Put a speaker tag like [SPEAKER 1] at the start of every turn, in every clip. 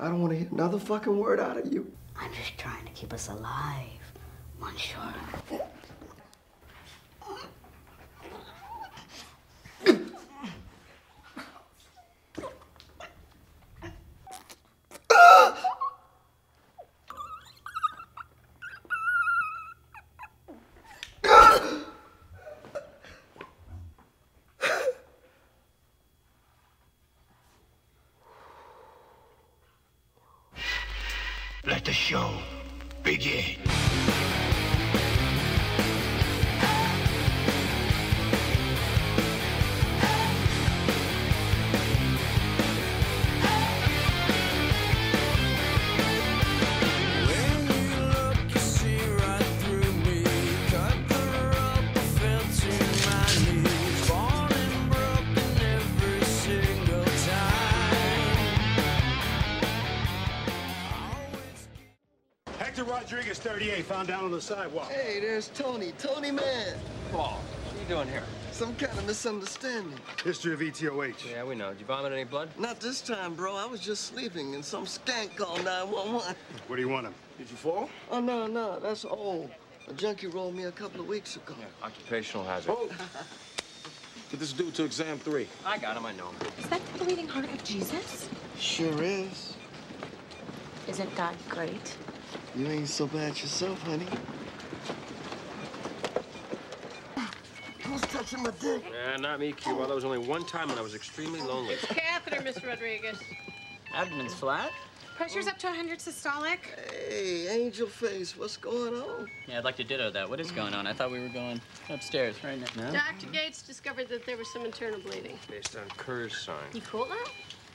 [SPEAKER 1] I don't want to hear another fucking word out of you.
[SPEAKER 2] I'm just trying to keep us alive, Monsieur.
[SPEAKER 3] Let the show begin.
[SPEAKER 4] 638 found down on the sidewalk.
[SPEAKER 1] Hey, there's Tony. Tony man.
[SPEAKER 5] Paul, what are you doing here?
[SPEAKER 1] Some kind of misunderstanding.
[SPEAKER 4] History of ETOH.
[SPEAKER 5] Yeah, we know. Did you vomit any blood?
[SPEAKER 1] Not this time, bro. I was just sleeping and some skank called 911.
[SPEAKER 4] What do you want him?
[SPEAKER 1] Did you fall? Oh, no, no. That's old. A junkie rolled me a couple of weeks ago.
[SPEAKER 5] Yeah, occupational hazard. Oh.
[SPEAKER 6] Get this dude to exam three.
[SPEAKER 5] I got him. I know him.
[SPEAKER 7] Is that the bleeding heart of Jesus?
[SPEAKER 1] Sure is.
[SPEAKER 7] Isn't God great?
[SPEAKER 1] You ain't so bad yourself, honey. Who's touching my dick?
[SPEAKER 5] Yeah, not me, Cuba. That was only one time when I was extremely lonely.
[SPEAKER 8] It's Catheter, Miss Rodriguez.
[SPEAKER 2] Abdomen's flat?
[SPEAKER 8] Pressure's up to 100 systolic.
[SPEAKER 1] Hey, angel face, what's going on?
[SPEAKER 2] Yeah, I'd like to ditto that. What is going on? I thought we were going upstairs right now.
[SPEAKER 8] Dr. Gates discovered that there was some internal bleeding.
[SPEAKER 5] Based on Kehr's sign.
[SPEAKER 8] You cool now?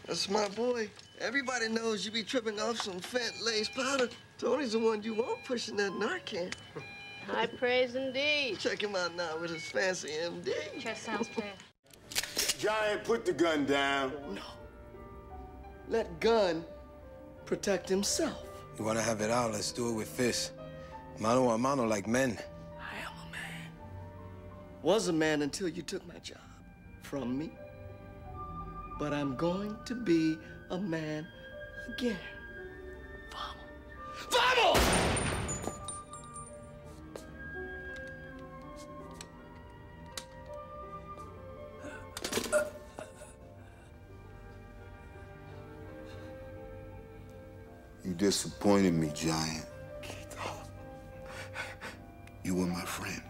[SPEAKER 1] That's my boy. Everybody knows you be tripping off some fat lace powder. Tony's the one you want pushing that Narcan.
[SPEAKER 8] High praise indeed.
[SPEAKER 1] Check him out now with his fancy MD.
[SPEAKER 8] Chest sounds clear.
[SPEAKER 3] Giant, put the gun down.
[SPEAKER 1] No. Let Gun protect himself.
[SPEAKER 6] You wanna have it out? Let's do it with fists. Mano a mano like men.
[SPEAKER 1] I am a man. Was a man until you took my job from me. But I'm going to be a man again. Vamos! Vamos!
[SPEAKER 3] You disappointed me, Giant. You were my friend.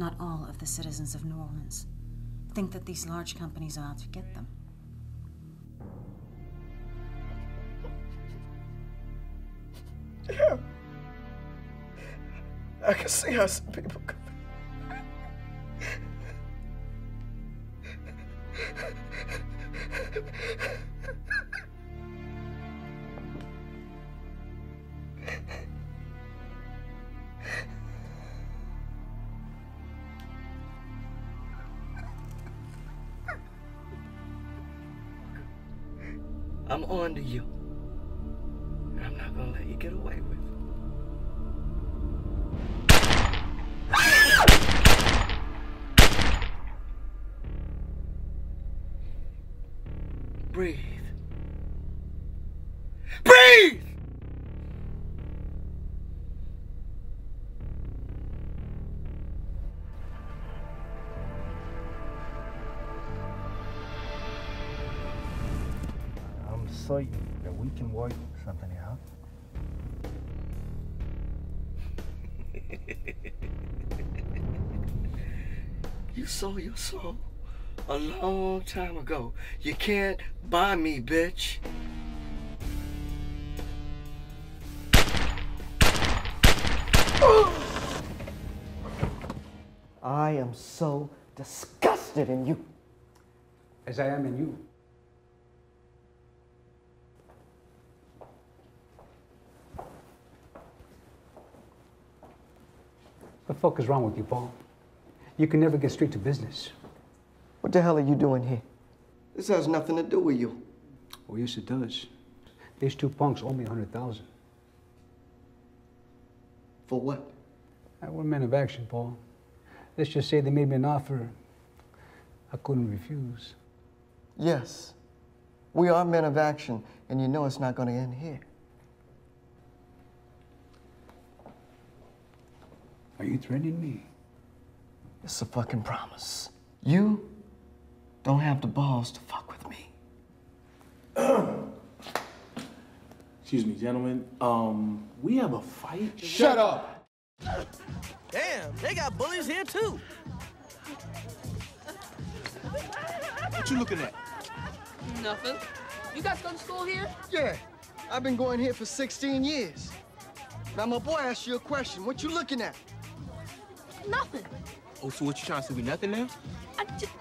[SPEAKER 9] Not all of the citizens of New Orleans think that these large companies are out to get them.
[SPEAKER 1] Yeah. I can see how some people could I'm on to you. And I'm not gonna let you get away with it. Breathe. Breathe!
[SPEAKER 10] I'm that we can work something out.
[SPEAKER 1] You sold your soul a long time ago. You can't buy me, bitch. I am so disgusted in you.
[SPEAKER 10] As I am in you. The fuck is wrong with you, Paul? You can never get straight to business.
[SPEAKER 1] What the hell are you doing here? This has nothing to do with you.
[SPEAKER 10] Oh, yes, it does. These two punks owe me a hundred thousand.
[SPEAKER 1] For what?
[SPEAKER 10] I we're men of action, Paul. Let's just say they made me an offer I couldn't refuse.
[SPEAKER 1] Yes, we are men of action, and you know it's not going to end here.
[SPEAKER 10] Are you threatening me?
[SPEAKER 1] It's a fucking promise. You don't have the balls to fuck with me.
[SPEAKER 11] Excuse me, gentlemen. Um, we have a fight.
[SPEAKER 1] Shut up!
[SPEAKER 12] Damn, they got bullies here too.
[SPEAKER 1] What you looking at?
[SPEAKER 13] Nothing. You guys go to school here?
[SPEAKER 1] Yeah, I've been going here for 16 years. Now, my boy asked you a question. What you looking at?
[SPEAKER 13] Nothing.
[SPEAKER 12] Oh, so what you trying to say? We nothing now?
[SPEAKER 13] I just,